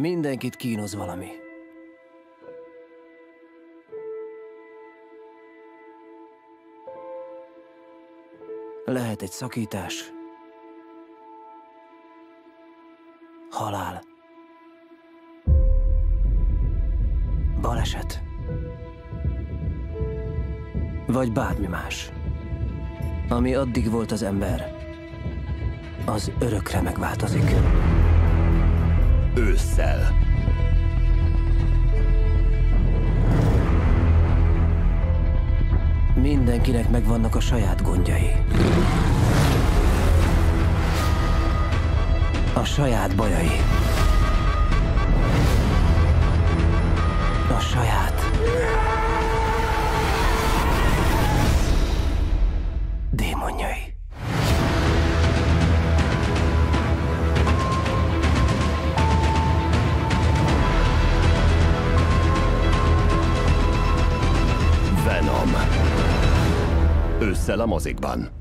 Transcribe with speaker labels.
Speaker 1: Mindenkit kínoz valami. Lehet egy szakítás. Halál. Baleset. Vagy bármi más. Ami addig volt az ember, az örökre megváltozik.
Speaker 2: Ősszel.
Speaker 1: Mindenkinek megvannak a saját gondjai. A saját bajai. A saját démonjai.
Speaker 2: Venom. Ősszel a mozikban.